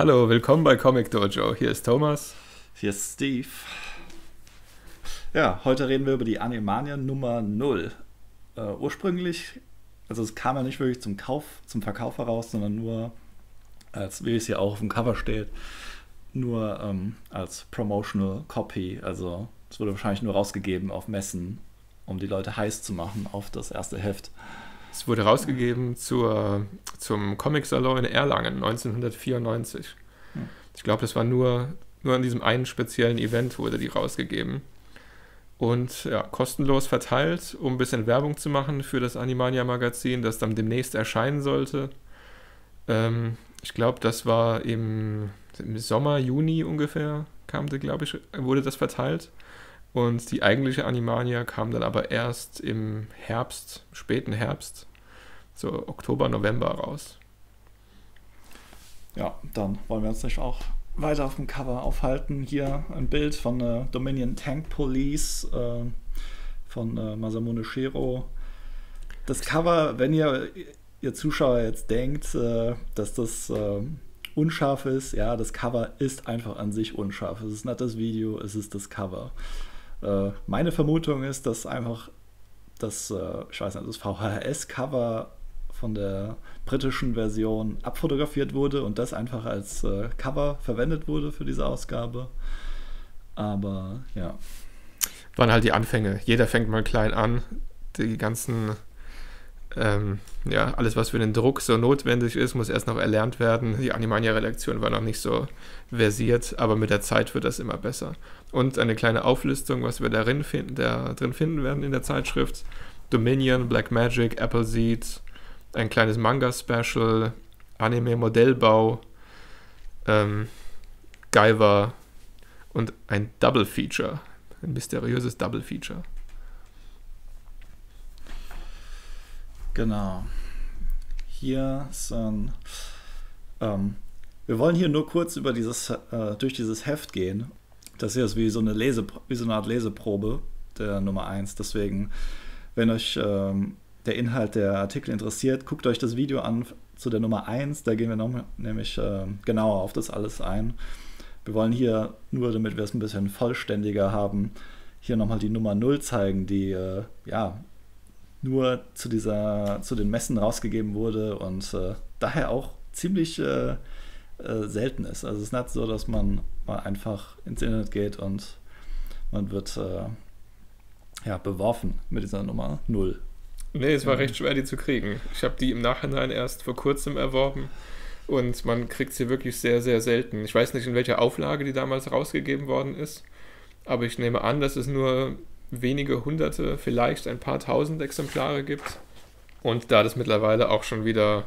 Hallo, willkommen bei Comic Dojo. Hier ist Thomas. Hier ist Steve. Ja, heute reden wir über die Animania Nummer 0. Äh, ursprünglich, also es kam ja nicht wirklich zum Kauf, zum Verkauf heraus, sondern nur, als wie es hier auch auf dem Cover steht, nur ähm, als Promotional Copy. Also es wurde wahrscheinlich nur rausgegeben auf Messen, um die Leute heiß zu machen auf das erste Heft. Es wurde rausgegeben zur, zum Comic-Salon in Erlangen 1994. Hm. Ich glaube, das war nur, nur an diesem einen speziellen Event wurde die rausgegeben. Und ja, kostenlos verteilt, um ein bisschen Werbung zu machen für das Animania-Magazin, das dann demnächst erscheinen sollte. Ähm, ich glaube, das war im, im Sommer, Juni ungefähr, kam, glaube ich, wurde das verteilt. Und die eigentliche Animania kam dann aber erst im Herbst, späten Herbst, so Oktober, November raus. Ja, dann wollen wir uns nicht auch weiter auf dem Cover aufhalten. Hier ein Bild von der Dominion Tank Police äh, von äh, Masamune Shiro. Das Cover, wenn ihr, ihr Zuschauer jetzt denkt, äh, dass das äh, unscharf ist, ja, das Cover ist einfach an sich unscharf. Es ist nicht das Video, es ist das Cover. Äh, meine Vermutung ist, dass einfach das, äh, ich weiß nicht, das VHS-Cover von der britischen Version abfotografiert wurde und das einfach als äh, Cover verwendet wurde für diese Ausgabe. Aber ja. Waren halt die Anfänge. Jeder fängt mal klein an. Die ganzen ähm, ja, alles, was für den Druck so notwendig ist, muss erst noch erlernt werden. Die Animania-Redaktion war noch nicht so versiert, aber mit der Zeit wird das immer besser. Und eine kleine Auflistung, was wir darin finden, da drin finden werden in der Zeitschrift. Dominion, Black Magic, Appleseed, ein kleines Manga-Special, Anime-Modellbau, ähm, Guyver und ein Double Feature, ein mysteriöses Double Genau. Hier sind. Ähm, wir wollen hier nur kurz über dieses, äh, durch dieses Heft gehen. Das hier ist wie so eine Lese, wie so eine Art Leseprobe der Nummer 1. Deswegen, wenn euch ähm, der Inhalt der Artikel interessiert, guckt euch das Video an zu der Nummer 1. Da gehen wir noch, nämlich äh, genauer auf das alles ein. Wir wollen hier nur, damit wir es ein bisschen vollständiger haben, hier nochmal die Nummer 0 zeigen, die äh, ja nur zu dieser, zu den Messen rausgegeben wurde und äh, daher auch ziemlich äh, äh, selten ist. Also es ist nicht so, dass man mal einfach ins Internet geht und man wird äh, ja, beworfen mit dieser Nummer 0. Nee, es war recht schwer, die zu kriegen. Ich habe die im Nachhinein erst vor kurzem erworben und man kriegt sie wirklich sehr, sehr selten. Ich weiß nicht, in welcher Auflage die damals rausgegeben worden ist, aber ich nehme an, dass es nur wenige hunderte, vielleicht ein paar tausend Exemplare gibt. Und da das mittlerweile auch schon wieder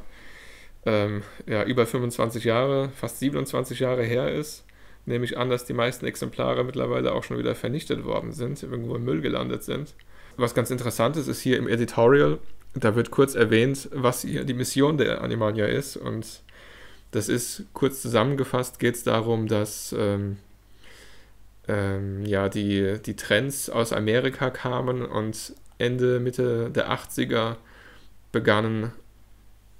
ähm, ja, über 25 Jahre, fast 27 Jahre her ist, nehme ich an, dass die meisten Exemplare mittlerweile auch schon wieder vernichtet worden sind, irgendwo im Müll gelandet sind. Was ganz interessant ist, ist hier im Editorial, da wird kurz erwähnt, was hier die Mission der Animania ist. Und das ist kurz zusammengefasst, geht es darum, dass ähm, ähm, ja, die, die Trends aus Amerika kamen und Ende, Mitte der 80er begannen,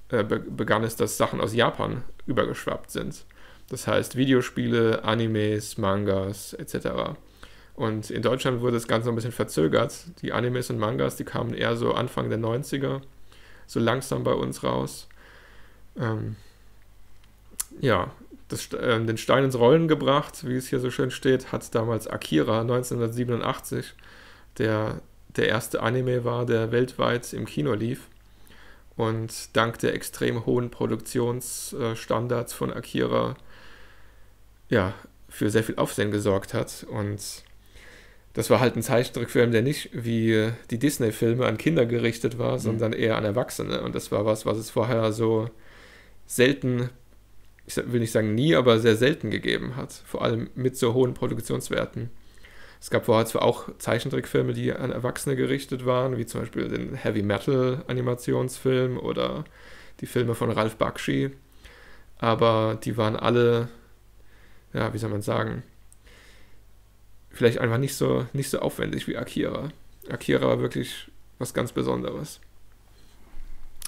äh, be begann es, dass Sachen aus Japan übergeschwappt sind. Das heißt Videospiele, Animes, Mangas etc. Und in Deutschland wurde das Ganze ein bisschen verzögert. Die Animes und Mangas, die kamen eher so Anfang der 90er, so langsam bei uns raus. Ähm, ja, das, äh, den Stein ins Rollen gebracht, wie es hier so schön steht, hat damals Akira 1987, der der erste Anime war, der weltweit im Kino lief. Und dank der extrem hohen Produktionsstandards von Akira ja, für sehr viel Aufsehen gesorgt hat. Und das war halt ein Zeichentrickfilm, der nicht wie die Disney-Filme an Kinder gerichtet war, mhm. sondern eher an Erwachsene. Und das war was, was es vorher so selten ich will nicht sagen nie, aber sehr selten gegeben hat. Vor allem mit so hohen Produktionswerten. Es gab vorher zwar auch Zeichentrickfilme, die an Erwachsene gerichtet waren, wie zum Beispiel den Heavy Metal Animationsfilm oder die Filme von Ralph Bakshi, aber die waren alle, ja, wie soll man sagen, vielleicht einfach nicht so, nicht so aufwendig wie Akira. Akira war wirklich was ganz Besonderes.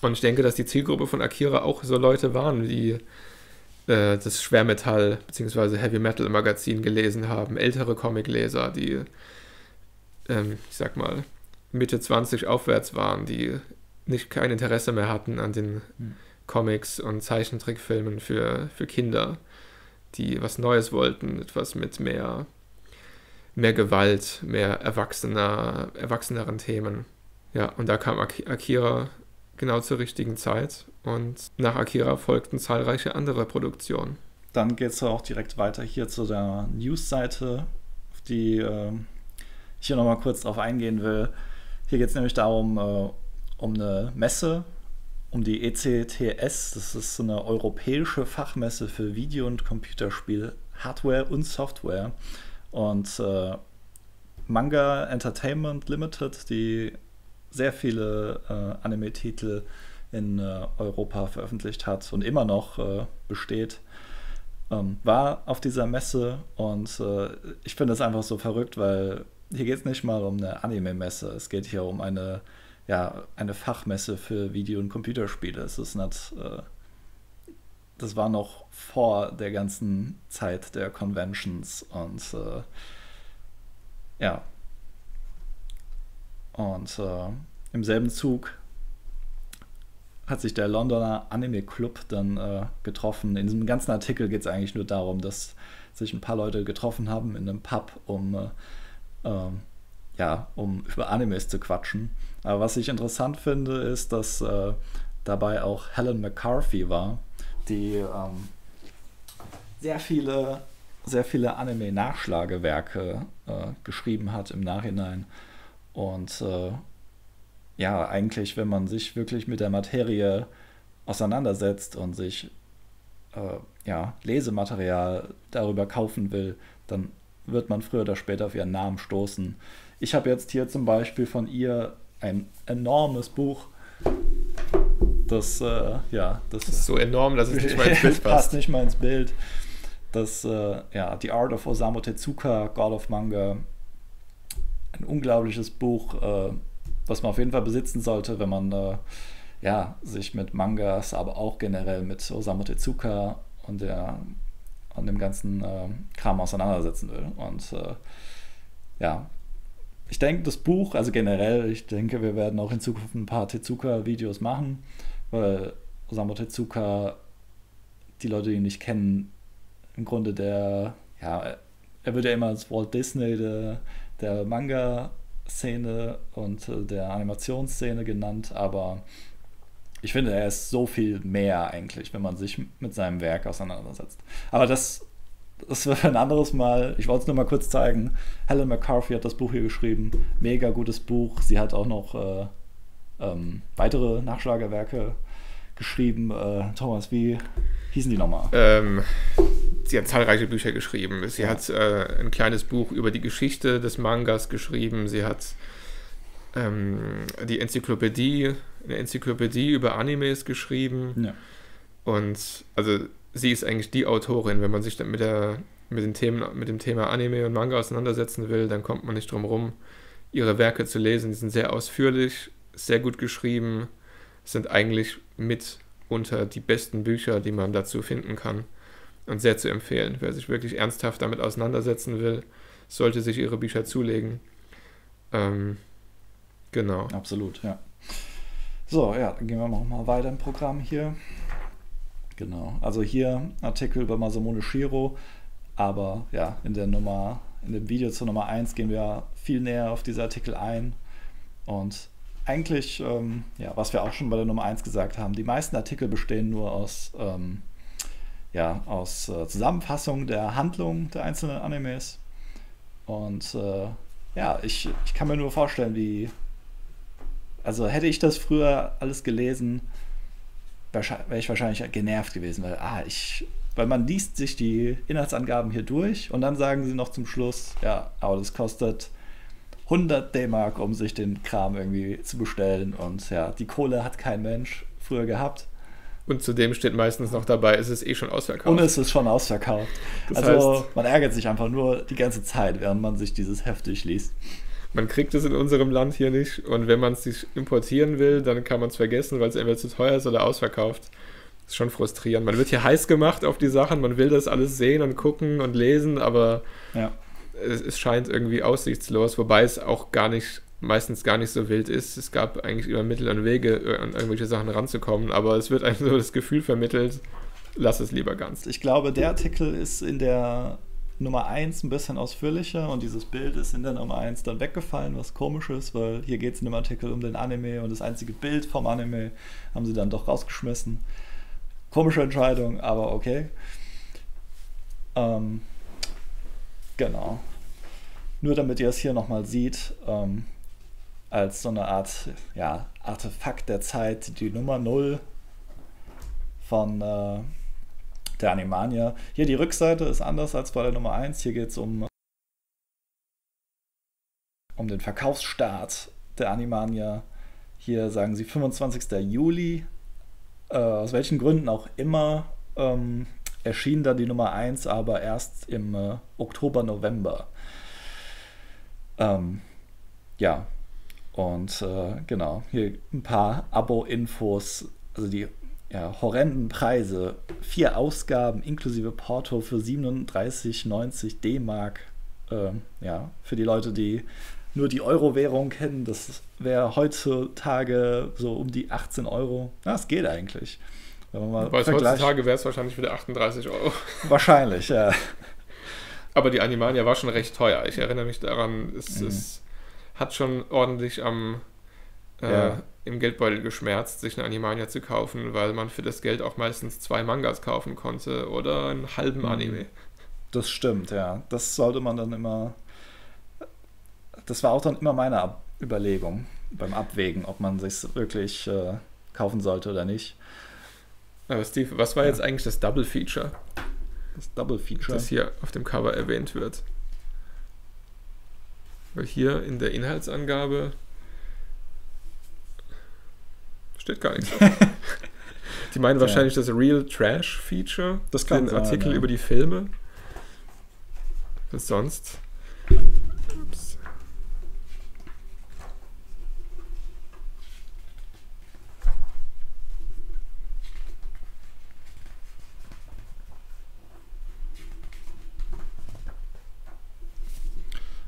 Und ich denke, dass die Zielgruppe von Akira auch so Leute waren, die äh, das Schwermetall- bzw. Heavy Metal Magazin gelesen haben, ältere Comicleser, die, ähm, ich sag mal, Mitte 20 aufwärts waren, die nicht kein Interesse mehr hatten an den hm. Comics und Zeichentrickfilmen für, für Kinder, die was Neues wollten, etwas mit mehr, mehr Gewalt, mehr erwachsener, erwachseneren Themen. Ja, und da kam Akira genau zur richtigen Zeit und nach Akira folgten zahlreiche andere Produktionen. Dann geht es auch direkt weiter hier zu der News-Seite, auf die äh, ich hier nochmal kurz drauf eingehen will. Hier geht es nämlich darum, äh, um eine Messe, um die ECTS. Das ist eine europäische Fachmesse für Video- und Computerspiel, Hardware und Software. Und äh, Manga Entertainment Limited, die sehr viele äh, Anime-Titel in äh, Europa veröffentlicht hat und immer noch äh, besteht, ähm, war auf dieser Messe und äh, ich finde das einfach so verrückt, weil hier geht es nicht mal um eine Anime-Messe, es geht hier um eine, ja, eine Fachmesse für Video- und Computerspiele. Es ist nicht, äh, das war noch vor der ganzen Zeit der Conventions und äh, ja. Und äh, im selben Zug hat sich der Londoner Anime Club dann äh, getroffen. In diesem ganzen Artikel geht es eigentlich nur darum, dass sich ein paar Leute getroffen haben in einem Pub, um, äh, ähm, ja, um über Animes zu quatschen. Aber was ich interessant finde, ist, dass äh, dabei auch Helen McCarthy war, die ähm, sehr viele, sehr viele Anime-Nachschlagewerke äh, geschrieben hat im Nachhinein. Und äh, ja, eigentlich, wenn man sich wirklich mit der Materie auseinandersetzt und sich äh, ja, Lesematerial darüber kaufen will, dann wird man früher oder später auf ihren Namen stoßen. Ich habe jetzt hier zum Beispiel von ihr ein enormes Buch. Das, äh, ja, das, das, ist so enorm, dass es nicht mal ins Bild passt. passt nicht mal ins Bild. Das, äh, ja, The Art of Osamu Tezuka, God of Manga. Ein unglaubliches Buch, äh, was man auf jeden Fall besitzen sollte, wenn man äh, ja, sich mit Mangas, aber auch generell mit Osamu Tezuka und, der, und dem ganzen äh, Kram auseinandersetzen will. Und äh, ja, ich denke, das Buch, also generell, ich denke, wir werden auch in Zukunft ein paar Tezuka-Videos machen, weil Osamu Tezuka, die Leute, die ihn nicht kennen, im Grunde der, ja, er wird ja immer als Walt Disney der, der Manga Szene und äh, der Animationsszene genannt, aber ich finde, er ist so viel mehr eigentlich, wenn man sich mit seinem Werk auseinandersetzt. Aber das, das wird ein anderes Mal. Ich wollte es nur mal kurz zeigen. Helen McCarthy hat das Buch hier geschrieben. Mega gutes Buch. Sie hat auch noch äh, ähm, weitere Nachschlagewerke geschrieben. Äh, Thomas, wie hießen die nochmal? Ähm, sie hat zahlreiche Bücher geschrieben. Sie ja. hat äh, ein kleines Buch über die Geschichte des Mangas geschrieben. Sie hat ähm, die Enzyklopädie, eine Enzyklopädie über Animes geschrieben. Ja. Und also sie ist eigentlich die Autorin, wenn man sich dann mit der mit, den Themen, mit dem Thema Anime und Manga auseinandersetzen will, dann kommt man nicht drum rum, ihre Werke zu lesen. Die sind sehr ausführlich, sehr gut geschrieben, sind eigentlich mit unter die besten Bücher, die man dazu finden kann und sehr zu empfehlen. Wer sich wirklich ernsthaft damit auseinandersetzen will, sollte sich ihre Bücher zulegen. Ähm, genau. Absolut, ja. So, ja, dann gehen wir mal weiter im Programm hier. Genau, also hier Artikel über Masamune Shiro, aber ja, in der Nummer, in dem Video zur Nummer 1 gehen wir viel näher auf diese Artikel ein. Und eigentlich, ähm, ja, was wir auch schon bei der Nummer 1 gesagt haben, die meisten Artikel bestehen nur aus ähm, ja, aus äh, Zusammenfassung der Handlung der einzelnen Animes. Und äh, ja, ich, ich kann mir nur vorstellen, wie. Also hätte ich das früher alles gelesen, wäre ich wahrscheinlich genervt gewesen, weil, ah, ich. Weil man liest sich die Inhaltsangaben hier durch und dann sagen sie noch zum Schluss, ja, aber das kostet 100 D-Mark, um sich den Kram irgendwie zu bestellen. Und ja, die Kohle hat kein Mensch früher gehabt. Und zudem steht meistens noch dabei, es ist eh schon ausverkauft. Und es ist schon ausverkauft. Das also heißt, man ärgert sich einfach nur die ganze Zeit, während man sich dieses Heft durchliest. Man kriegt es in unserem Land hier nicht und wenn man es sich importieren will, dann kann man es vergessen, weil es entweder zu teuer ist oder ausverkauft. Das ist schon frustrierend. Man wird hier heiß gemacht auf die Sachen, man will das alles sehen und gucken und lesen, aber Ja. Es, es scheint irgendwie aussichtslos, wobei es auch gar nicht, meistens gar nicht so wild ist. Es gab eigentlich immer Mittel und Wege, an irgendwelche Sachen ranzukommen, aber es wird einem so das Gefühl vermittelt, lass es lieber ganz. Ich glaube, der Artikel ist in der Nummer 1 ein bisschen ausführlicher und dieses Bild ist in der Nummer 1 dann weggefallen, was komisch ist, weil hier geht es in dem Artikel um den Anime und das einzige Bild vom Anime haben sie dann doch rausgeschmissen. Komische Entscheidung, aber okay. Ähm, genau. Nur damit ihr es hier nochmal seht, ähm, als so eine Art ja, Artefakt der Zeit, die Nummer 0 von äh, der Animania. Hier die Rückseite ist anders als bei der Nummer 1. Hier geht es um, um den Verkaufsstart der Animania. Hier sagen sie 25. Juli. Äh, aus welchen Gründen auch immer ähm, erschien dann die Nummer 1, aber erst im äh, Oktober, November. Ähm, ja, und äh, genau, hier ein paar Abo-Infos, also die ja, horrenden Preise. Vier Ausgaben inklusive Porto für 37,90 D-Mark. Ähm, ja, für die Leute, die nur die Euro-Währung kennen, das wäre heutzutage so um die 18 Euro. Das geht eigentlich. Vergleicht- heutzutage wäre es wahrscheinlich wieder 38 Euro. Wahrscheinlich, ja. Aber die Animania war schon recht teuer. Ich erinnere mich daran, es, Mhm. es hat schon ordentlich am äh, Ja. im Geldbeutel geschmerzt, sich eine Animania zu kaufen, weil man für das Geld auch meistens zwei Mangas kaufen konnte oder einen halben Mhm. Anime. Das stimmt, ja. Das sollte man dann immer. Das war auch dann immer meine Ab Überlegung beim Abwägen, ob man sich wirklich äh, kaufen sollte oder nicht. Aber Steve, was war Ja. jetzt eigentlich das Double Feature, Das Double Feature. das hier auf dem Cover erwähnt wird? Weil hier in der Inhaltsangabe steht gar nichts. Die meinen Tja. wahrscheinlich das Real Trash Feature, Das kann den sein, Artikel ja. über die Filme. Was sonst?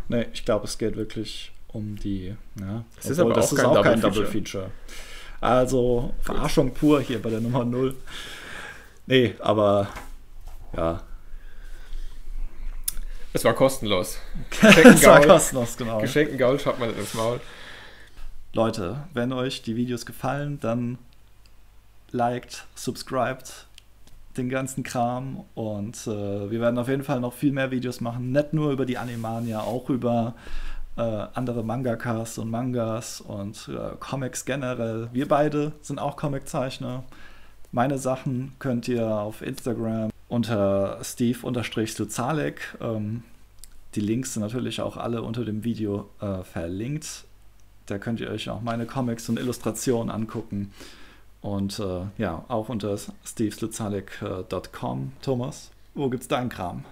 Nee, ich glaube, es geht wirklich um die. Ja, Es ist obwohl, aber das auch ist kein auch kein Double Double Feature. Also Verarschung pur hier bei der Nummer 0. Nee, aber ja. Es war kostenlos. Es war kostenlos, genau. Geschenken Gaul schaut man ins Maul. Leute, wenn euch die Videos gefallen, dann liked, subscribt den ganzen Kram und äh, wir werden auf jeden Fall noch viel mehr Videos machen, nicht nur über die Animania, auch über äh, andere Mangakas und Mangas und äh, Comics generell. Wir beide sind auch Comiczeichner. Meine Sachen könnt ihr auf Instagram unter Steve-Luzalek. Ähm, die Links sind natürlich auch alle unter dem Video äh, verlinkt. Da könnt ihr euch auch meine Comics und Illustrationen angucken. Und äh, ja, auch unter stevesluzalek.com. Thomas, wo gibt's deinen Kram?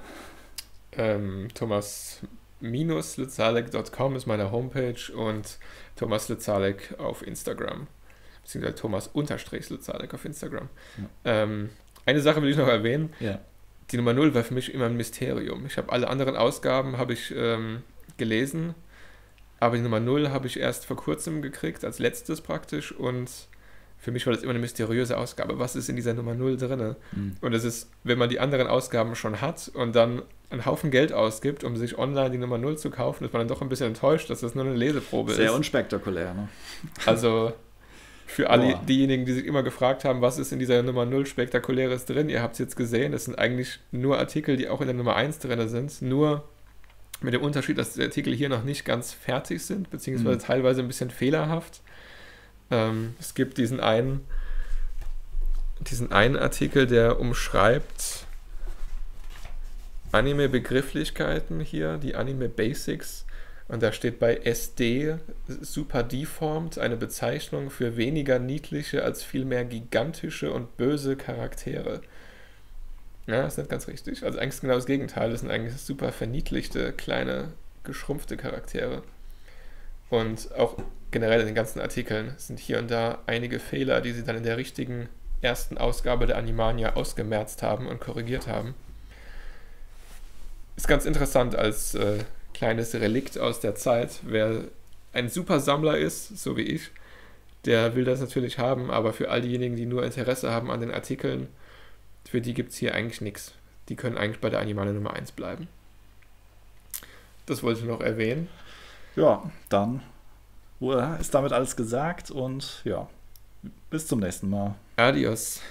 Ähm, Thomas-Lezalek.com ist meine Homepage und Thomas Lezalek auf Instagram. Beziehungsweise Thomas-Lezalek auf Instagram. Ähm, eine Sache will ich noch erwähnen. Ja. Die Nummer 0 war für mich immer ein Mysterium. Ich habe alle anderen Ausgaben habe ich ähm, gelesen, aber die Nummer 0 habe ich erst vor kurzem gekriegt, als letztes praktisch und für mich war das immer eine mysteriöse Ausgabe. Was ist in dieser Nummer 0 drin? Hm. Und es ist, wenn man die anderen Ausgaben schon hat und dann einen Haufen Geld ausgibt, um sich online die Nummer 0 zu kaufen, ist man dann doch ein bisschen enttäuscht, dass das nur eine Leseprobe Sehr ist. unspektakulär, ne? Also für alle Boah. diejenigen, die sich immer gefragt haben, was ist in dieser Nummer 0 Spektakuläres drin, ihr habt es jetzt gesehen, das sind eigentlich nur Artikel, die auch in der Nummer 1 drin sind, nur mit dem Unterschied, dass die Artikel hier noch nicht ganz fertig sind, beziehungsweise Mhm. teilweise ein bisschen fehlerhaft. Ähm, es gibt diesen einen, diesen einen Artikel, der umschreibt Anime-Begrifflichkeiten hier, die Anime-Basics. Und da steht bei SD super deformed eine Bezeichnung für weniger niedliche als vielmehr gigantische und böse Charaktere. Ja, ist nicht ganz richtig. Also eigentlich genau das Gegenteil. Das sind eigentlich super verniedlichte, kleine, geschrumpfte Charaktere. Und auch generell in den ganzen Artikeln sind hier und da einige Fehler, die sie dann in der richtigen ersten Ausgabe der Animania ausgemerzt haben und korrigiert haben. Ist ganz interessant als äh, kleines Relikt aus der Zeit. Wer ein super Sammler ist, so wie ich, der will das natürlich haben, aber für all diejenigen, die nur Interesse haben an den Artikeln, für die gibt es hier eigentlich nichts. Die können eigentlich bei der Animale Nummer 1 bleiben. Das wollte ich noch erwähnen. Ja, dann ist damit alles gesagt und ja, bis zum nächsten Mal. Adios.